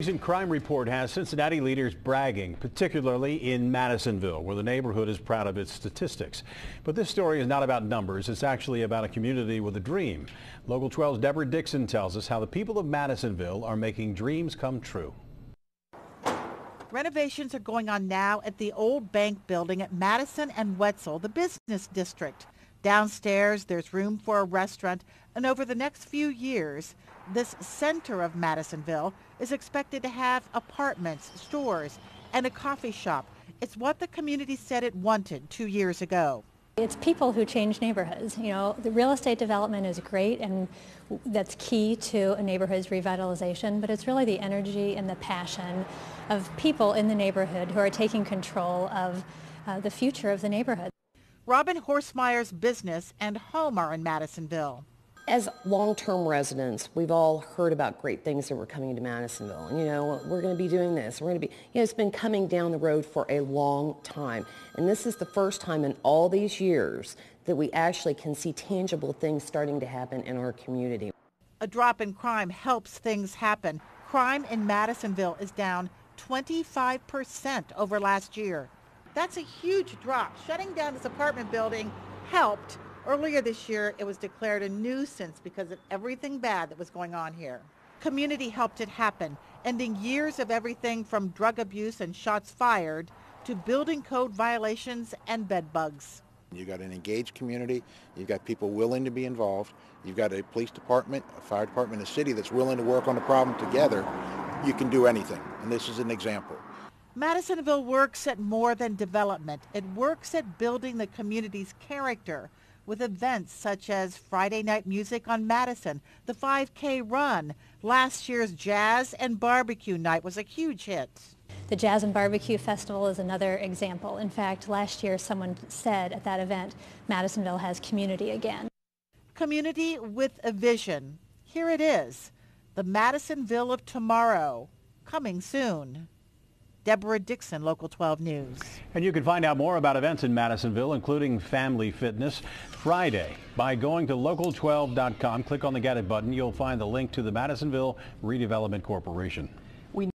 Recent crime report has Cincinnati leaders bragging, particularly in Madisonville, where the neighborhood is proud of its statistics. But this story is not about numbers. It's actually about a community with a dream. Local 12's Deborah Dixon tells us how the people of Madisonville are making dreams come true. Renovations are going on now at the old bank building at Madison and Whetzel, the business district. Downstairs, there's room for a restaurant, and over the next few years, this center of Madisonville is expected to have apartments, stores, and a coffee shop. It's what the community said it wanted two years ago. It's people who change neighborhoods. You know, the real estate development is great and that's key to a neighborhood's revitalization, but it's really the energy and the passion of people in the neighborhood who are taking control of uh, the future of the neighborhood. Robin Horstmeyer's business and home are in Madisonville. As long-term residents, we've all heard about great things that were coming to Madisonville. And, you know, we're going to be doing this. We're going to be, you know, it's been coming down the road for a long time. And this is the first time in all these years that we actually can see tangible things starting to happen in our community. A drop in crime helps things happen. Crime in Madisonville is down 25% over last year. That's a huge drop. Shutting down this apartment building helped. Earlier this year, it was declared a nuisance because of everything bad that was going on here. Community helped it happen, ending years of everything from drug abuse and shots fired to building code violations and bed bugs. You've got an engaged community. You've got people willing to be involved. You've got a police department, a fire department, a city that's willing to work on the problem together. You can do anything, and this is an example. Madisonville works at more than development. It works at building the community's character with events such as Friday night music on Madison, the 5K run. Last year's jazz and barbecue night was a huge hit. The Jazz and Barbecue Festival is another example. In fact, last year someone said at that event, Madisonville has community again. Community with a vision. Here it is, the Madisonville of tomorrow, coming soon. Deborah Dixon, Local 12 News. And you can find out more about events in Madisonville, including Family Fitness, Friday by going to local12.com. Click on the Get It button. You'll find the link to the Madisonville Redevelopment Corporation.